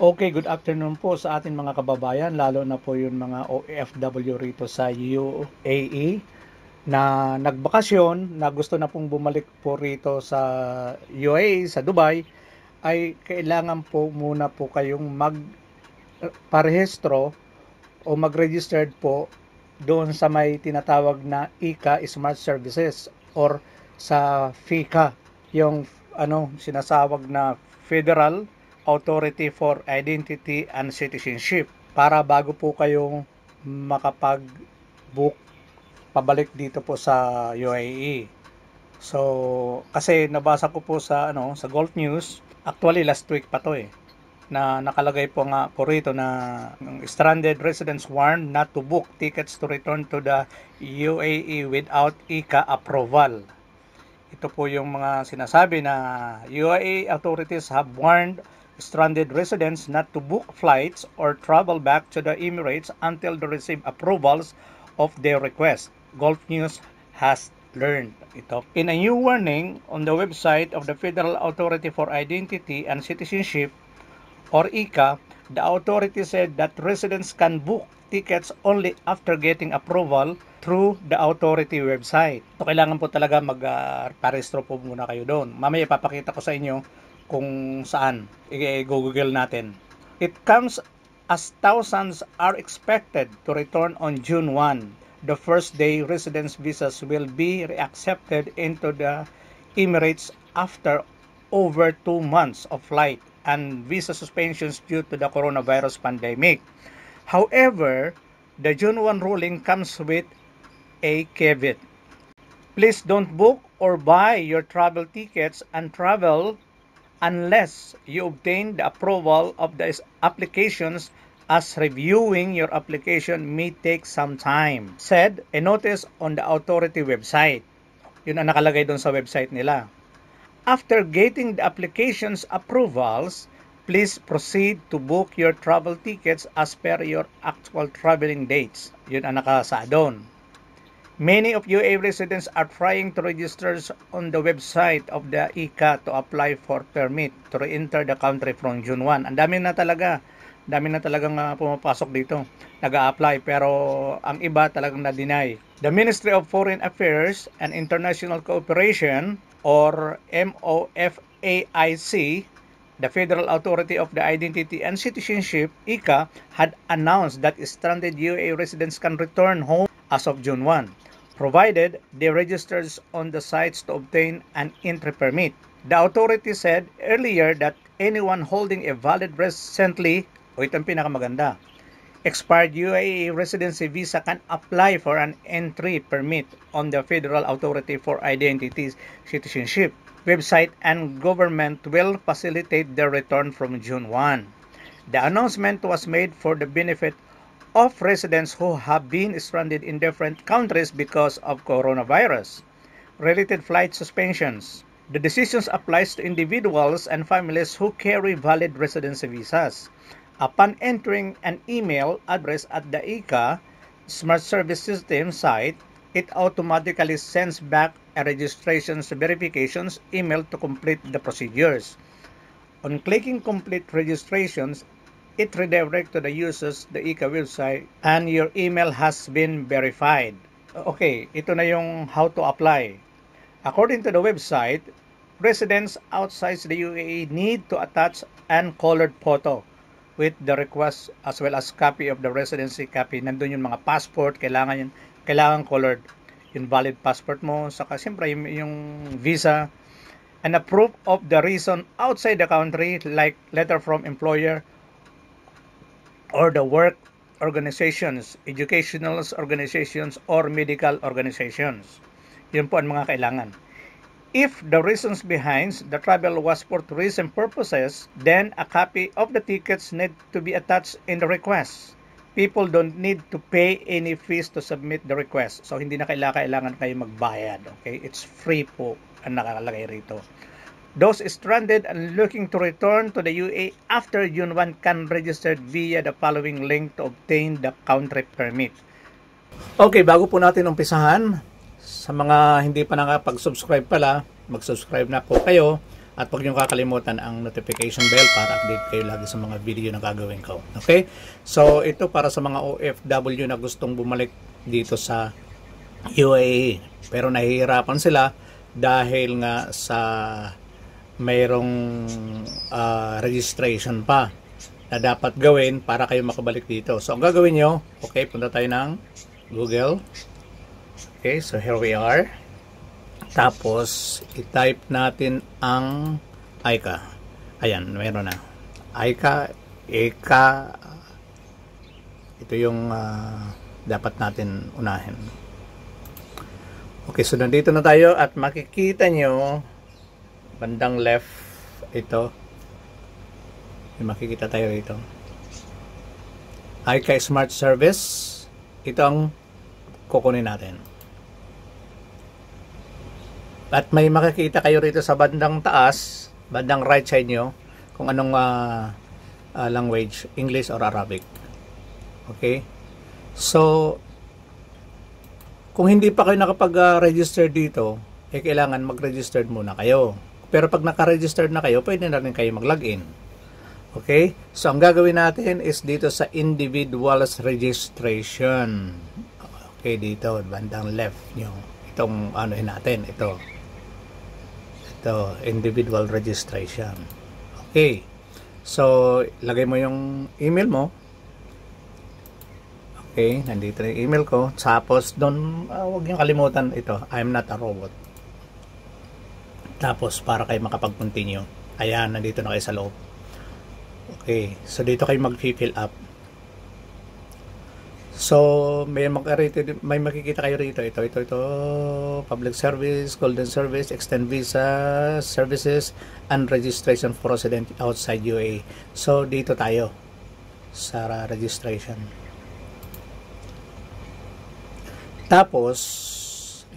Okay, good afternoon po sa ating mga kababayan, lalo na po yung mga OFW rito sa UAE na nagbakasyon, na gusto na pong bumalik po rito sa UAE, sa Dubai, ay kailangan po muna po kayong magparehistro o mag-registered po doon sa may tinatawag na ICA Smart Services or sa FICA, yung ano sinasawag na Federal Authority for Identity and Citizenship para bago po kayong makapag-book pabalik dito po sa UAE. So, kasi nabasa ko po sa ano sa Gulf News, actually last week pa to eh na nakalagay po nga po rito na stranded residents warned not to book tickets to return to the UAE without ICA approval. Ito po yung mga sinasabi na UAE authorities have warned stranded residents not to book flights or travel back to the Emirates until they receive approvals of their request. Gulf News has learned ito. In a new warning on the website of the Federal Authority for Identity and Citizenship or ICA, the authority said that residents can book tickets only after getting approval through the authority website. So, kailangan po talaga mag-parestro uh, po muna kayo doon. Mamaya papakita ko sa inyo kung saan. I-google natin. It comes as thousands are expected to return on June 1 the first day residence visas will be reaccepted into the Emirates after over two months of flight and visa suspensions due to the coronavirus pandemic. However, the June 1 ruling comes with a caveat. Please don't book or buy your travel tickets and travel unless you obtain the approval of the applications as reviewing your application may take some time, said a notice on the authority website. Yun ang nakalagay doon sa website nila. After getting the application's approvals, please proceed to book your travel tickets as per your actual traveling dates. Yun ang nakasa doon. Many of UA residents are trying to register on the website of the ICA to apply for permit to re-enter the country from June 1. Ang dami na talaga dami na talagang uh, pumapasok dito nag apply pero ang iba talagang na-deny. The Ministry of Foreign Affairs and International Cooperation or MOFAIC the Federal Authority of the Identity and Citizenship, ICA, had announced that stranded UAE residents can return home as of June 1, provided they register on the sites to obtain an entry permit. The authority said earlier that anyone holding a valid recently o ito ang pinakamaganda. Expired UAE residency visa can apply for an entry permit on the Federal Authority for Identity Citizenship website and government will facilitate their return from June 1. The announcement was made for the benefit of residents who have been stranded in different countries because of coronavirus. Related flight suspensions. The decision applies to individuals and families who carry valid residency visas. Upon entering an email address at the ICA Smart Service System site, it automatically sends back a registration verifications email to complete the procedures. On clicking complete registrations, it redirects to the users the ICA website and your email has been verified. Okay, ito na yung how to apply. According to the website, residents outside the UAE need to attach an colored photo with the request as well as copy of the residency copy. Nandun yung mga passport, kailangan yun, kailangan colored yung valid passport mo, saka siyempre yung, yung visa, and a proof of the reason outside the country like letter from employer or the work organizations, educational organizations, or medical organizations. Yun po ang mga kailangan. If the reasons behind the travel was for tourism purposes, then a copy of the tickets need to be attached in the request. People don't need to pay any fees to submit the request. So hindi na kailangan kayo magbayad. Okay? It's free po ang nakalagay rito. Those stranded and looking to return to the UA after June 1 can register via the following link to obtain the country permit. Okay, bago po natin umpisahan, sa mga hindi pa nakapag-subscribe pala, mag-subscribe na po kayo At huwag niyong kakalimutan ang notification bell para update kayo lagi sa mga video na gagawin ko. Okay? So, ito para sa mga OFW na gustong bumalik dito sa UAE. Pero nahihirapan sila dahil nga sa mayroong uh, registration pa na dapat gawin para kayo makabalik dito. So, ang gagawin nyo, okay, punta tayo ng Google. Okay, so here we are. Tapos, i-type natin ang ICA. Ayan, meron na. ICA, ECA, ito yung uh, dapat natin unahin. Okay, so nandito na tayo at makikita nyo bandang left ito. May makikita tayo rito. ICA Smart Service. Ito ang kukunin natin. At may makikita kayo rito sa bandang taas, bandang right side nyo, kung anong uh, uh, language, English or Arabic. Okay? So, kung hindi pa kayo nakapag-register dito, eh kailangan mag-register muna kayo. Pero pag naka-registered na kayo, pwede na rin kayo mag-login. Okay? So, ang gagawin natin is dito sa individuals registration. Okay, dito, bandang left nyo. Itong ano natin, ito ito individual registration okay so lagay mo yung email mo okay nandito na yung email ko tapos doon uh, huwag niyo kalimutan ito I'm not a robot tapos para kayo makapag-continue ayan nandito na kayo sa loob okay so dito kayo mag-fill up So, may mag-rated, may makikita kayo rito. Ito, ito, ito. Public service, golden service, extend visa, services, and registration for resident outside UAE. So, dito tayo sa registration. Tapos,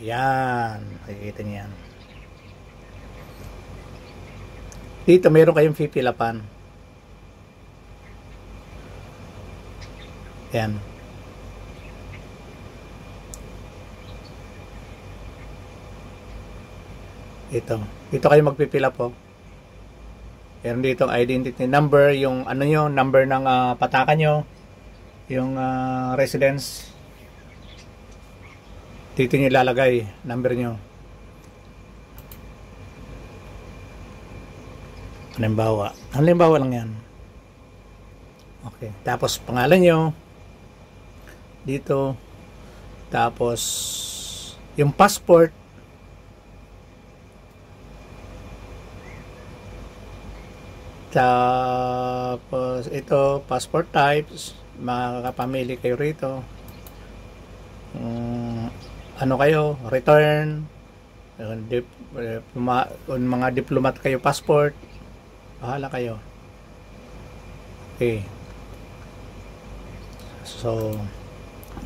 yan. Makikita niyan. Dito, meron kayong pipilapan. Yan. ito dito kayo magpipila po meron dito identity number yung ano nyo number ng uh, pataka nyo yung uh, residence dito nyo ilalagay number nyo halimbawa. Halimbawa lang yan. Okay. Tapos pangalan nyo. Dito. Tapos yung passport. Tapos ito, passport types, makakapamili kayo rito. Um, ano kayo, return, dip, kung mga diplomat kayo passport, bahala kayo. Okay. So,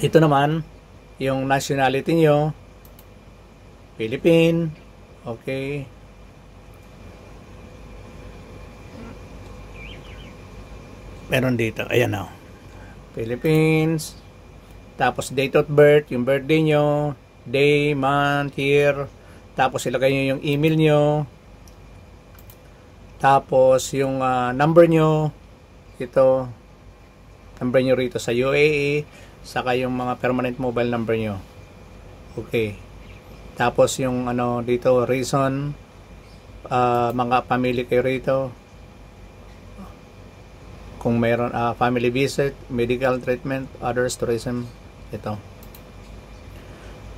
dito naman, yung nationality nyo, Philippine, okay, meron dito ayan o Philippines tapos date of birth yung birthday nyo day, month, year tapos ilagay nyo yung email nyo tapos yung uh, number nyo ito number nyo rito sa UAE saka yung mga permanent mobile number nyo okay tapos yung ano dito reason uh, mga family kayo rito kung mayroon uh, family visit, medical treatment, others tourism ito.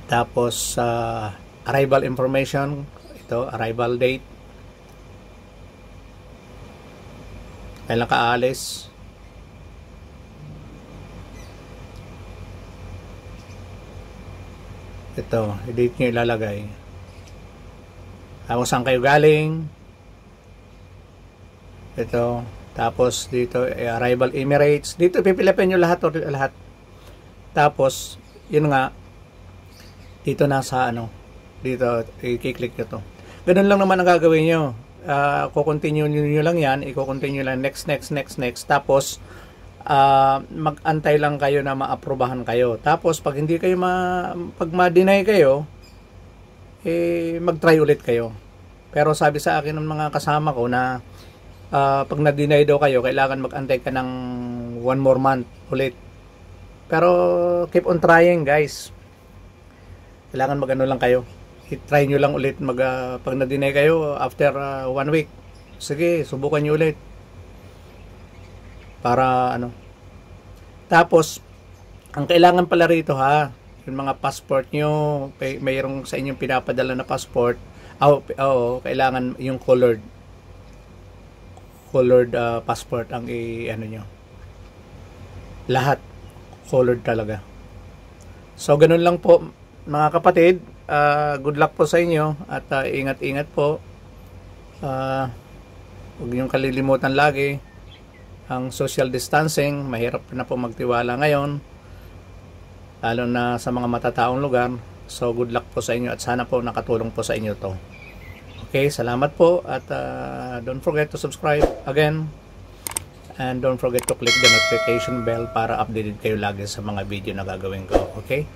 Tapos uh, arrival information, ito arrival date. Kailan ka aalis? Ito, date nyo ilalagay. Tapos saan kayo galing? Ito, tapos dito eh, arrival Emirates. Dito pipilapin niyo lahat lahat. Tapos yun nga dito nasa ano dito i-click niyo to. Ganun lang naman ang gagawin niyo. Uh, ko-continue niyo lang 'yan, i-continue lang next next next next. Tapos uh, mag-antay lang kayo na maaprubahan kayo. Tapos pag hindi kayo ma pag ma-deny kayo, eh mag-try ulit kayo. Pero sabi sa akin ng mga kasama ko na ah, pag na-deny daw kayo, kailangan mag-antay ka ng one more month ulit. Pero keep on trying guys. Kailangan magano lang kayo. I-try nyo lang ulit mag, ah, pag na-deny kayo after ah, one week. Sige, subukan nyo ulit. Para ano. Tapos, ang kailangan pala rito ha, yung mga passport nyo, may, mayroong sa inyong pinapadala na passport, oh, oh, kailangan yung colored colored ah, passport ang i ano nyo lahat colored talaga so ganun lang po mga kapatid ah, good luck po sa inyo at ah, ingat-ingat po Ah, huwag niyong kalilimutan lagi ang social distancing mahirap na po magtiwala ngayon lalo na sa mga matataong lugar so good luck po sa inyo at sana po nakatulong po sa inyo to Okay, salamat po at uh, don't forget to subscribe again and don't forget to click the notification bell para updated kayo lagi sa mga video na gagawin ko. Okay?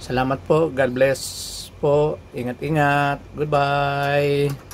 Salamat po. God bless po. Ingat-ingat. Goodbye.